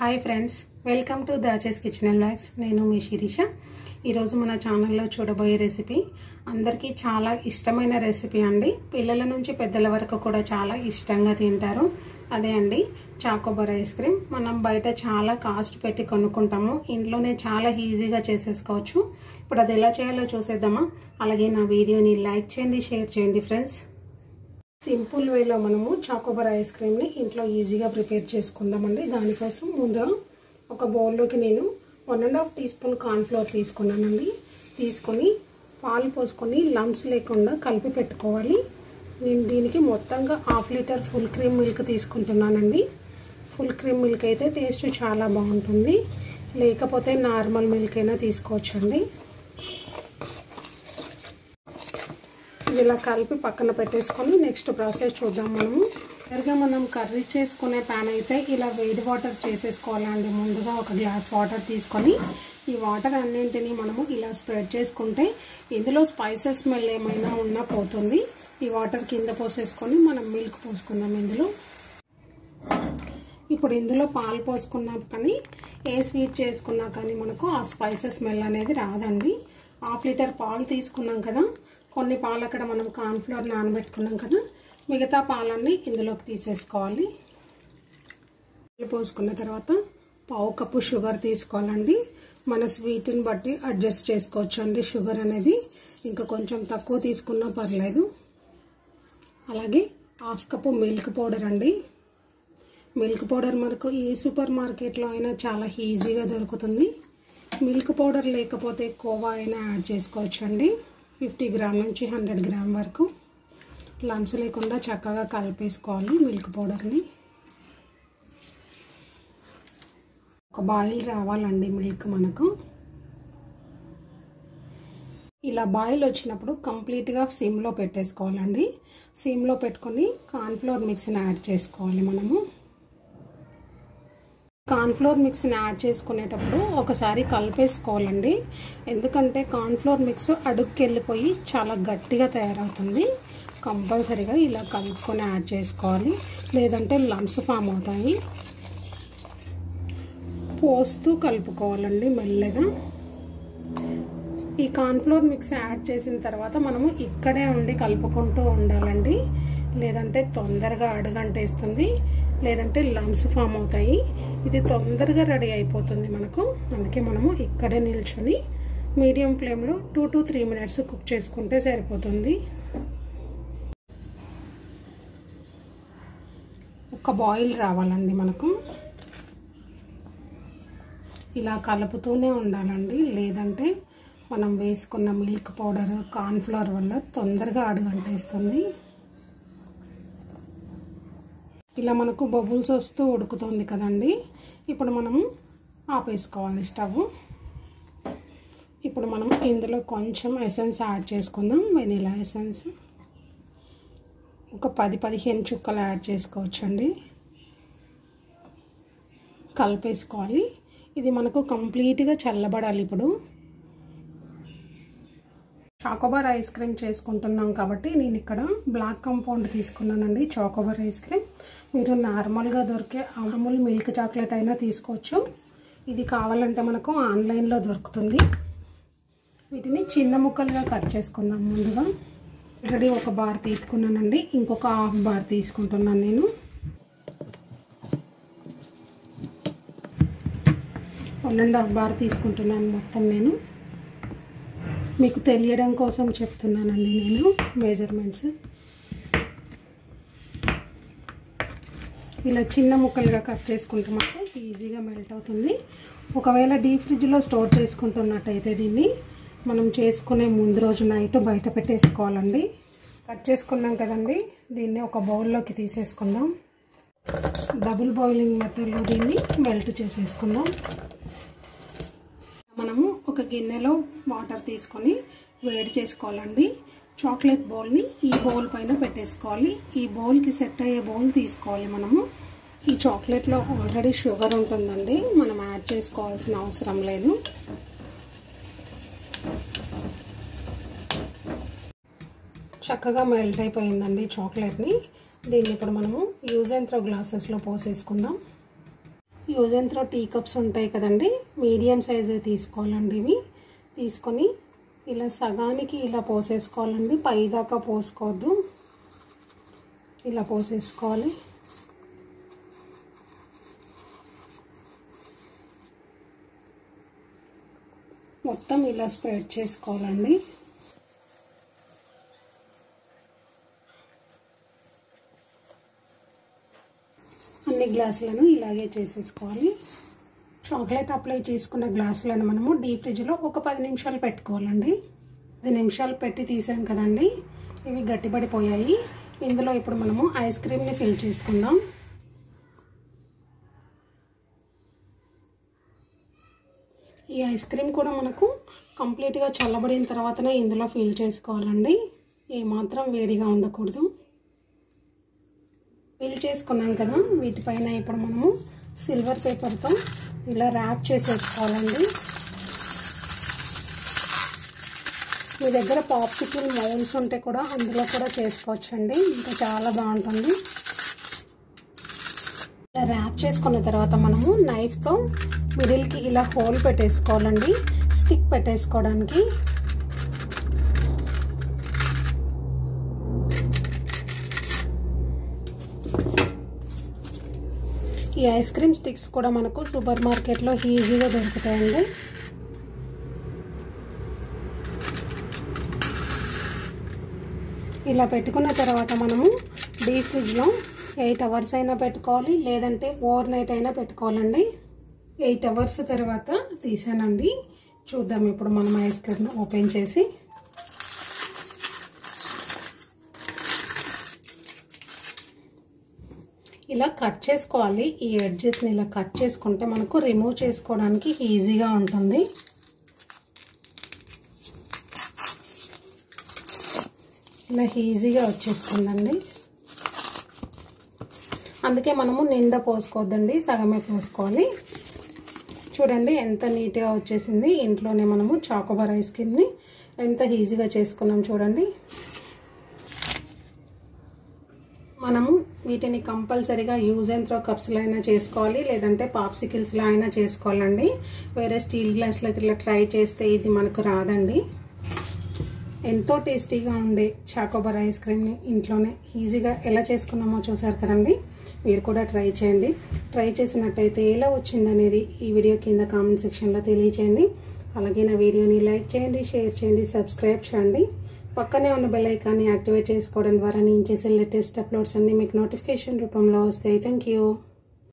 Hi friends welcome to దాచేస్ kitchen and blogs నేను మీ శిరీష. ఈరోజు మన ఛానల్లో చూడబోయే రెసిపీ అందరికీ చాలా ఇష్టమైన రెసిపీ అండి. పిల్లల నుంచి పెద్దల వరకు కూడా చాలా ఇష్టంగా తింటారు. అదే అండి చాకోబార్ ఐస్ క్రీమ్. మనం బయట చాలా కాస్ట్ పెట్టి కొనుక్కుంటాము. ఇంట్లోనే చాలా ఈజీగా చేసేసుకోవచ్చు. ఇప్పుడు అది ఎలా చేయాలో చూసేద్దామా? అలాగే నా వీడియోని లైక్ చేయండి షేర్ చేయండి ఫ్రెండ్స్. సింపుల్ వేలో మనము చాకోబార్ ఐస్ క్రీమ్ని ఇంట్లో ఈజీగా ప్రిపేర్ చేసుకుందామండి. దానికోసం ముందుగా ఒక బౌల్లోకి నేను one and half teaspoon cornflour తీసుకున్నానండి. తీసుకొని పాలు పోసుకొని లంప్స్ లేకుండా కలిపి పెట్టుకోవాలి. నేను దీనికి మొత్తంగా half litre full cream milk తీసుకుంటున్నానండి. ఫుల్ క్రీమ్ మిల్క్ అయితే టేస్ట్ చాలా బాగుంటుంది. లేకపోతే నార్మల్ మిల్క్ అయినా తీసుకోవచ్చండి. ఇలా కలిపి పక్కన పెట్టేసుకొని నెక్స్ట్ ప్రాసెస్ చూద్దాం మనము. సరిగ్గా మనం కర్రీ చేసుకునే ప్యాన్ అయితే ఇలా వేడి వాటర్ చేసేసుకోవాలండి. ముందుగా ఒక గ్లాస్ వాటర్ తీసుకొని ఈ వాటర్ అన్నింటినీ మనము ఇలా స్ప్రెడ్ చేసుకుంటే ఇందులో స్పైసెస్ స్మెల్ ఏమైనా ఉన్నా పోతుంది. ఈ వాటర్ కింద పోసేసుకొని మనం మిల్క్ పోసుకుందాం ఇందులో. ఇప్పుడు ఇందులో పాలు పోసుకున్నా కానీ ఏ స్వీట్ చేసుకున్నా కానీ మనకు ఆ స్పైసెస్ స్మెల్ అనేది రాదండి. హాఫ్ లీటర్ పాలు తీసుకున్నాం కదా కొన్ని పాలు అక్కడ మనం కార్న్ఫ్లోర్ నానబెట్టుకున్నాం కదా మిగతా పాలన్నీ ఇందులోకి తీసేసుకోవాలి. పోసుకున్న తర్వాత పావు కప్పు షుగర్ తీసుకోవాలండి. మన స్వీట్ని బట్టి అడ్జస్ట్ చేసుకోవచ్చు అండి షుగర్ అనేది. ఇంకా కొంచెం తక్కువ తీసుకున్నా పర్లేదు. అలాగే హాఫ్ కప్పు మిల్క్ పౌడర్ అండి. మిల్క్ పౌడర్ మనకు ఏ సూపర్ మార్కెట్లో అయినా చాలా ఈజీగా దొరుకుతుంది. మిల్క్ పౌడర్ లేకపోతే కోవా అయినా యాడ్ చేసుకోవచ్చు అండి ఫిఫ్టీ గ్రామ్ నుంచి హండ్రెడ్ గ్రామ్ వరకు లంచ్ లేకుండా చక్కగా కలిపేసుకోవాలి మిల్క్ పౌడర్ని. ఒక బాయిల్ రావాలండి మిల్క్ మనకు. ఇలా బాయిల్ వచ్చినప్పుడు కంప్లీట్గా సిమ్లో పెట్టేసుకోవాలండి. సిమ్లో పెట్టుకొని కార్న్ఫ్లోర్ మిక్స్ని యాడ్ చేసుకోవాలి మనము. కార్న్ఫ్లోర్ మిక్స్ని యాడ్ చేసుకునేటప్పుడు ఒకసారి కలిపేసుకోవాలండి. ఎందుకంటే కార్న్ఫ్లోర్ మిక్స్ అడుగుకి వెళ్ళిపోయి చాలా గట్టిగా తయారవుతుంది. కంపల్సరీగా ఇలా కలుపుకొని యాడ్ చేసుకోవాలి. లేదంటే లంప్స్ ఫామ్ అవుతాయి. పోస్తూ కలుపుకోవాలండి మెల్లగా. ఈ కార్న్ఫ్లోర్ మిక్స్ యాడ్ చేసిన తర్వాత మనము ఇక్కడే ఉండి కలుపుకుంటూ ఉండాలండి. లేదంటే తొందరగా అడుగంటేస్తుంది. లేదంటే లంప్స్ ఫామ్ అవుతాయి. ఇది తొందరగా రెడీ అయిపోతుంది మనకు. అందుకే మనము ఇక్కడే నిల్చొని మీడియం ఫ్లేమ్లో two to three minutes cook చేసుకుంటే సరిపోతుంది. ఒక బాయిల్ రావాలండి మనకు. ఇలా కలుపుతూనే ఉండాలండి. లేదంటే మనం వేసుకున్న మిల్క్ పౌడర్ కార్న్ఫ్లవర్ వల్ల తొందరగా అడుగంటేస్తుంది. ఇలా మనకు బబుల్స్ వస్తూ ఉడుకుతుంది కదండి. ఇప్పుడు మనం ఆపేసుకోవాలి స్టవ్. ఇప్పుడు మనం ఇందులో కొంచెం ఎసెన్స్ యాడ్ చేసుకుందాం. వెనీలా ఎసెన్స్ ఒక పది పదిహేను చుక్కలు యాడ్ చేసుకోవచ్చండి. కలిపేసుకోవాలి. ఇది మనకు కంప్లీట్గా చల్లబడాలి ఇప్పుడు. చాకోబార్ ఐస్ క్రీమ్ చేసుకుంటున్నాం కాబట్టి నేను ఇక్కడ బ్లాక్ కంపౌండ్ తీసుకున్నానండి చాకోబార్ ఐస్ క్రీమ్ మీరు నార్మల్గా దొరికే అమూల్ మిల్క్ చాక్లెట్ అయినా తీసుకోవచ్చు. ఇది కావాలంటే మనకు ఆన్లైన్లో దొరుకుతుంది. వీటిని చిన్న ముక్కలుగా కట్ చేసుకుందాం ముందుగా. ఆల్రెడీ ఒక బార్ తీసుకున్నానండి ఇంకొక హాఫ్ బార్ తీసుకుంటున్నాను నేను. వన్ అండ్ హాఫ్ బార్ తీసుకుంటున్నాను మొత్తం నేను. మీకు తెలియడం కోసం చెప్తున్నానండి నేను మెజర్మెంట్స్. ఇలా చిన్న ముక్కలుగా కట్ చేసుకుంటే మాత్రం ఈజీగా మెల్ట్ అవుతుంది. ఒకవేళ డీప్ ఫ్రిడ్జ్లో స్టోర్ చేసుకుంటున్నట్టయితే దీన్ని మనం చేసుకునే ముందు రోజు నైట్ బయట పెట్టేసుకోవాలండి. కట్ చేసుకున్నాం కదండి దీన్ని ఒక బౌల్లోకి తీసేసుకుందాం. డబుల్ బాయిలింగ్ మెథడ్లో దీన్ని మెల్ట్ చేసేసుకుందాం. మనము ఒక గిన్నెలో వాటర్ తీసుకొని వేడి చేసుకోవాలండి. చాక్లెట్ బౌల్ని ఈ బౌల్ పైన పెట్టేసుకోవాలి. ఈ బౌల్కి సెట్ అయ్యే బౌల్ తీసుకోవాలి మనము. ఈ చాక్లెట్లో ఆల్రెడీ షుగర్ ఉంటుందండి. మనం యాడ్ చేసుకోవాల్సిన అవసరం లేదు. చక్కగా మెల్ట్ అయిపోయిందండి చాక్లెట్ని. దీన్ని ఇప్పుడు మనము యూజ్ అండ్ త్రో గ్లాసెస్లో పోసేసుకుందాం. Use and throw tea cups ఉంటాయి కదండి. మీడియం సైజు తీసుకోవాలండి ఇవి. తీసుకొని ఇలా సగానికి ఇలా పోసేసుకోవాలండి. పైదాకా పోసుకోవద్దు. ఇలా పోసేసుకోవాలి. మొత్తం ఇలా స్ప్రెడ్ చేసుకోవాలండి అన్ని గ్లాసులను ఇలాగే చేసేసుకోవాలి చాక్లెట్ అప్లై చేసుకున్న గ్లాసులను మనము డీప్ ఫ్రిడ్జ్లో ఒక పది నిమిషాలు పెట్టుకోవాలండి. పది నిమిషాలు పెట్టి తీసాం కదండి ఇవి గట్టిపడిపోయాయి. ఇందులో ఇప్పుడు మనము ఐస్ క్రీమ్ని ఫిల్ చేసుకుందాం. ఈ ఐస్ క్రీమ్ కూడా మనకు కంప్లీట్గా చల్లబడిన తర్వాతనే ఇందులో ఫిల్ చేసుకోవాలండి. ఏమాత్రం వేడిగా ఉండకూడదు. చేసుకున్నాం కదా వీటిపైన ఇప్పుడు మనము సిల్వర్ పేపర్తో ఇలా ర్యాప్ చేసేసుకోవాలండి. మీ దగ్గర పాప్సికల్ మౌల్స్ ఉంటే కూడా అందులో కూడా చేసుకోవచ్చండి. ఇంకా చాలా బాగుంటుంది. ఇలా ర్యాప్ చేసుకున్న తర్వాత మనము నైఫ్తో మిడిల్కి ఇలా హోల్ పెట్టేసుకోవాలండి. స్టిక్ పెట్టేసుకోవడానికి. ఈ ఐస్ క్రీమ్ స్టిక్స్ కూడా మనకు సూపర్ మార్కెట్లో ఈజీగా దొరుకుతాయండి. ఇలా పెట్టుకున్న తర్వాత మనము డీప్ ఫ్రిడ్జ్లో ఎయిట్ అవర్స్ అయినా పెట్టుకోవాలి లేదంటే ఓవర్ నైట్ అయినా పెట్టుకోవాలండి. ఎయిట్ అవర్స్ తర్వాత తీసానండి. చూద్దాం ఇప్పుడు మనం ఐస్ క్రీమ్ ఓపెన్ చేసి ఇలా కట్ చేసుకోవాలి. ఈ ఎడ్జెస్ని ఇలా కట్ చేసుకుంటే మనకు రిమూవ్ చేసుకోవడానికి ఈజీగా ఉంటుంది. ఇలా ఈజీగా వచ్చేస్తుందండి. అందుకే మనము నిండా పోసుకోవద్దండి సగమే పోసుకోవాలి. చూడండి ఎంత నీట్గా వచ్చేసింది. ఇంట్లోనే మనము చాకోబార్ ఐస్ క్రీమ్ని ఎంత ఈజీగా చేసుకున్నాం చూడండి మనము వీటిని కంపల్సరీగా యూజ్ అండ్ త్రో కప్స్లో అయినా చేసుకోవాలి లేదంటే పాప్సికిల్స్లో అయినా చేసుకోవాలండి. వేరే స్టీల్ గ్లాస్లోకి ఇట్లా ట్రై చేస్తే ఇది మనకు రాదండి. ఎంతో టేస్టీగా ఉండే చాకోబార్ ఐస్ క్రీమ్ని ఇంట్లోనే. ఈజీగా ఎలా చేసుకున్నామో చూసారు కదండి? మీరు కూడా ట్రై చేయండి. ట్రై చేసినట్టయితే ఎలా వచ్చిందనేది ఈ వీడియో కింద కామెంట్ సెక్షన్లో తెలియచేయండి. అలాగే నా వీడియోని లైక్ చేయండి షేర్ చేయండి సబ్స్క్రైబ్ చేయండి. పక్కనే ఉన్న బెల్ ఐకాన్ని యాక్టివేట్ చేసుకోవడం ద్వారా నేను చేసే లేటెస్ట్ అప్లోడ్స్ అన్నీ మీకు నోటిఫికేషన్ రూపంలో వస్తాయి. Thank you